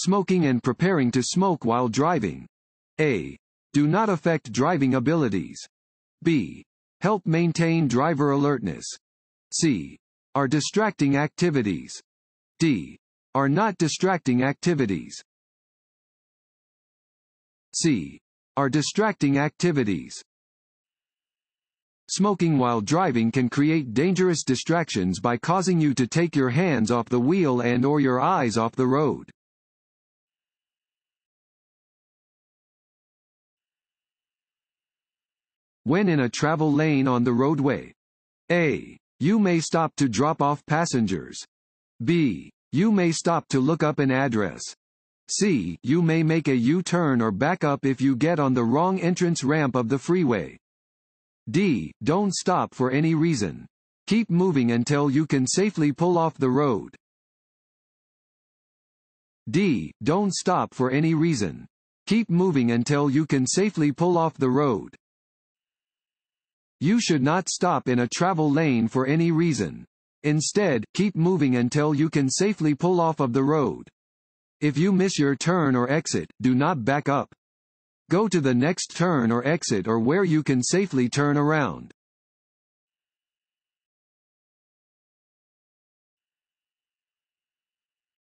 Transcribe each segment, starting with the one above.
Smoking and preparing to smoke while driving. A. Do not affect driving abilities. B. Help maintain driver alertness. C. Are distracting activities. D. Are not distracting activities. C. Are distracting activities. Smoking while driving can create dangerous distractions by causing you to take your hands off the wheel and or your eyes off the road. When in a travel lane on the roadway. A. You may stop to drop off passengers. B. You may stop to look up an address. C. You may make a U-turn or back up if you get on the wrong entrance ramp of the freeway. D. Don't stop for any reason. Keep moving until you can safely pull off the road. D. Don't stop for any reason. Keep moving until you can safely pull off the road. You should not stop in a travel lane for any reason. Instead, keep moving until you can safely pull off of the road. If you miss your turn or exit, do not back up. Go to the next turn or exit or where you can safely turn around.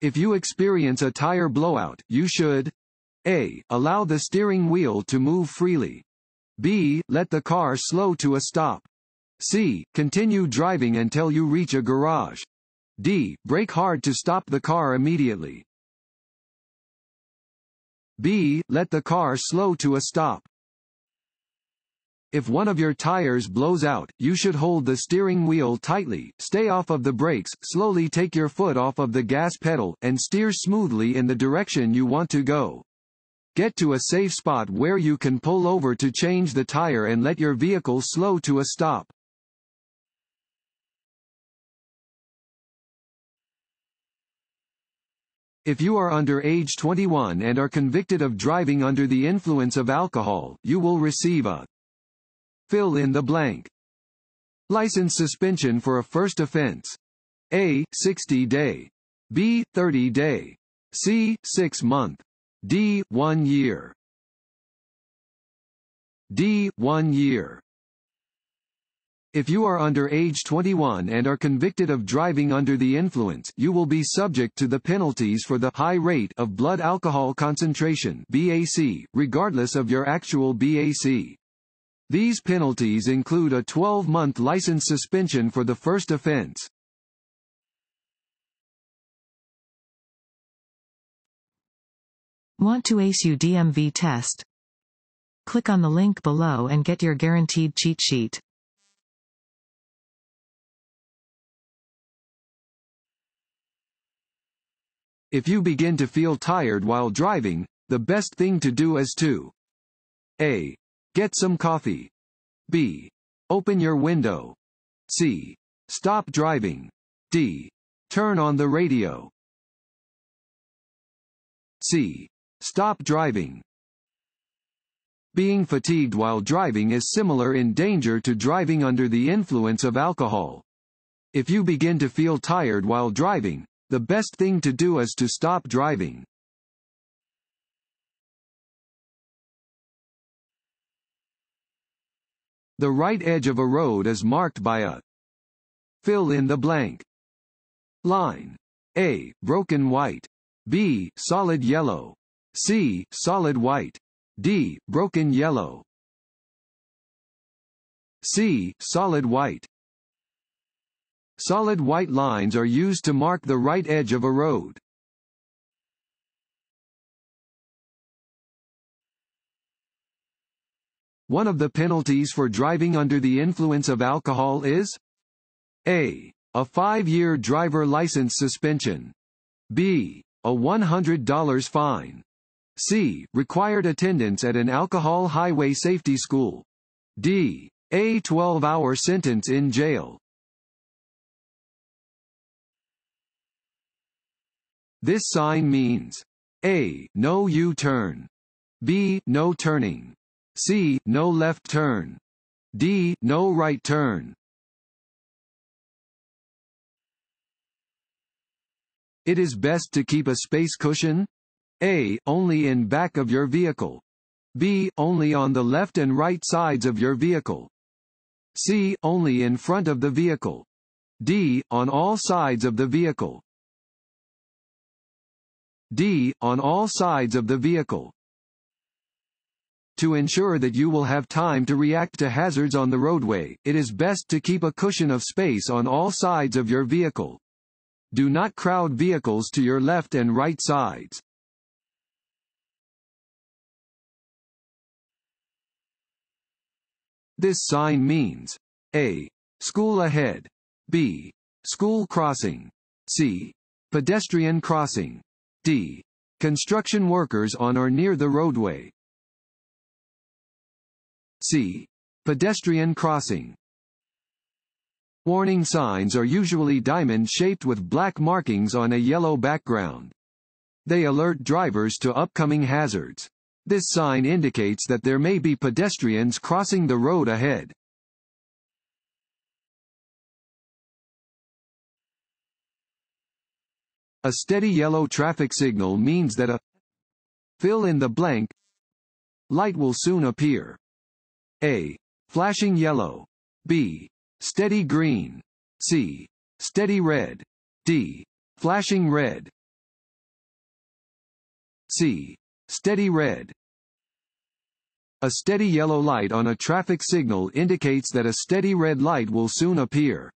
If you experience a tire blowout, you should A. Allow the steering wheel to move freely. B. Let the car slow to a stop. C. Continue driving until you reach a garage. D. Brake hard to stop the car immediately. B. Let the car slow to a stop. If one of your tires blows out, you should hold the steering wheel tightly, stay off of the brakes, slowly take your foot off of the gas pedal, and steer smoothly in the direction you want to go. Get to a safe spot where you can pull over to change the tire and let your vehicle slow to a stop. If you are under age 21 and are convicted of driving under the influence of alcohol, you will receive a fill in the blank license suspension for a first offense. A. 60 day. B. 30 day. C. 6 month. D. 1 year. D. 1 year. If you are under age 21 and are convicted of driving under the influence, you will be subject to the penalties for the high rate of blood alcohol concentration BAC, regardless of your actual BAC. These penalties include a 12-month license suspension for the first offense. Want to ace you DMV test? Click on the link below and get your guaranteed cheat sheet. If you begin to feel tired while driving, the best thing to do is to A. Get some coffee. B. Open your window. C. Stop driving. D. Turn on the radio. C. Stop driving. Being fatigued while driving is similar in danger to driving under the influence of alcohol. If you begin to feel tired while driving, the best thing to do is to stop driving. The right edge of a road is marked by a fill in the blank line. A. Broken white. B. Solid yellow. C. Solid white. D. Broken yellow. C. Solid white. Solid white lines are used to mark the right edge of a road. One of the penalties for driving under the influence of alcohol is A. A five-year driver license suspension. B. A $100 fine. C. Required attendance at an alcohol highway safety school. D. A 12-hour sentence in jail. This sign means A. No U-turn. B. No turning. C. No left turn. D. No right turn. It is best to keep a space cushion, A. Only in back of your vehicle. B. Only on the left and right sides of your vehicle. C. Only in front of the vehicle. D. On all sides of the vehicle. D. On all sides of the vehicle. To ensure that you will have time to react to hazards on the roadway, it is best to keep a cushion of space on all sides of your vehicle. Do not crowd vehicles to your left and right sides. This sign means A. School ahead. B. School crossing. C. Pedestrian crossing. D. Construction workers on or near the roadway. C. Pedestrian crossing. Warning signs are usually diamond-shaped with black markings on a yellow background. They alert drivers to upcoming hazards. This sign indicates that there may be pedestrians crossing the road ahead. A steady yellow traffic signal means that a fill in the blank light will soon appear. A. Flashing yellow. B. Steady green. C. Steady red. D. Flashing red. C. Steady red. A steady yellow light on a traffic signal indicates that a steady red light will soon appear.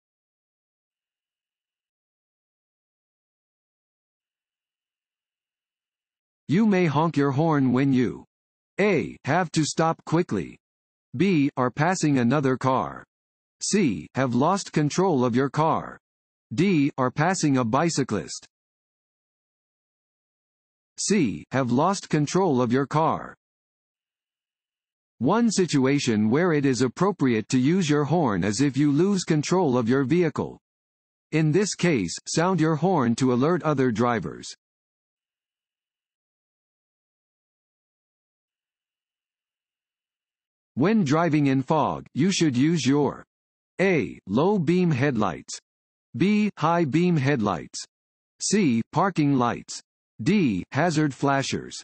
You may honk your horn when you A. Have to stop quickly. B. Are passing another car. C. Have lost control of your car. D. Are passing a bicyclist. C. Have lost control of your car. One situation where it is appropriate to use your horn is if you lose control of your vehicle. In this case, sound your horn to alert other drivers. When driving in fog, you should use your A. Low beam headlights. B. High beam headlights. C. Parking lights. D. Hazard flashers.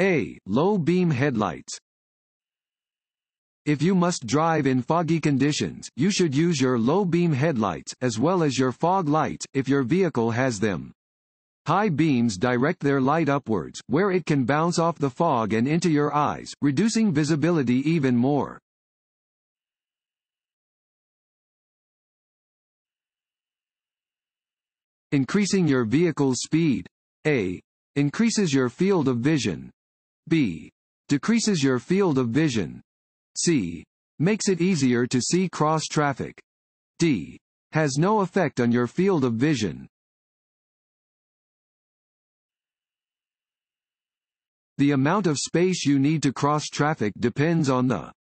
A. Low beam headlights. If you must drive in foggy conditions, you should use your low beam headlights, as well as your fog lights, if your vehicle has them. High beams direct their light upwards, where it can bounce off the fog and into your eyes, reducing visibility even more. Increasing your vehicle's speed. A. Increases your field of vision. B. Decreases your field of vision. C. Makes it easier to see cross traffic. D. Has no effect on your field of vision. The amount of space you need to cross traffic depends on the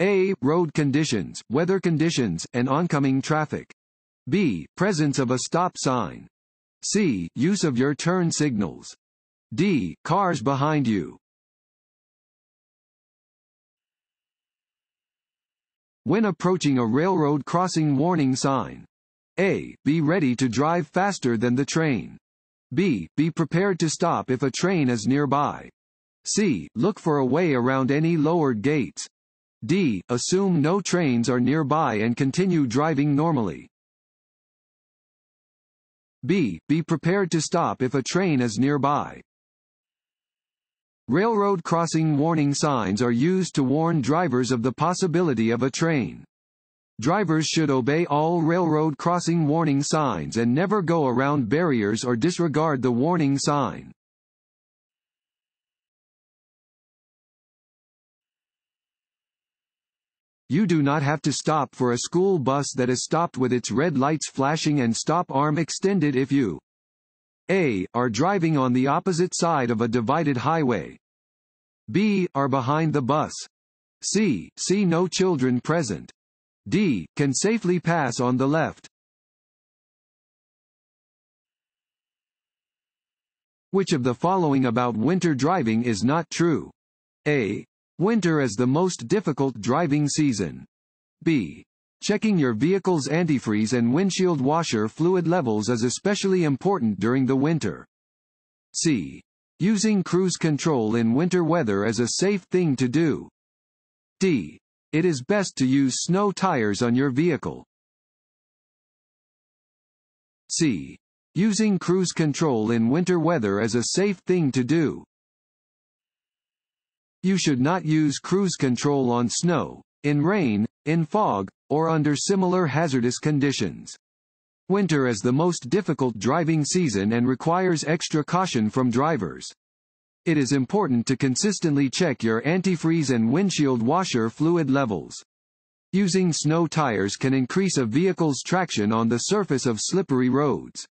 A. Road conditions, weather conditions, and oncoming traffic. B. Presence of a stop sign. C. Use of your turn signals. D. Cars behind you. When approaching a railroad crossing warning sign. A. Be ready to drive faster than the train. B. Be prepared to stop if a train is nearby. C. Look for a way around any lowered gates. D. Assume no trains are nearby and continue driving normally. B. Be prepared to stop if a train is nearby. Railroad crossing warning signs are used to warn drivers of the possibility of a train. Drivers should obey all railroad crossing warning signs and never go around barriers or disregard the warning sign. You do not have to stop for a school bus that is stopped with its red lights flashing and stop arm extended if you A. Are driving on the opposite side of a divided highway. B. Are behind the bus. C. See no children present. D. Can safely pass on the left. Which of the following about winter driving is not true? A. Winter is the most difficult driving season. B. Checking your vehicle's antifreeze and windshield washer fluid levels is especially important during the winter. C. Using cruise control in winter weather is a safe thing to do. D. It is best to use snow tires on your vehicle. C. Using cruise control in winter weather is a safe thing to do. You should not use cruise control on snow, in rain, in fog, or under similar hazardous conditions. Winter is the most difficult driving season and requires extra caution from drivers. It is important to consistently check your antifreeze and windshield washer fluid levels. Using snow tires can increase a vehicle's traction on the surface of slippery roads.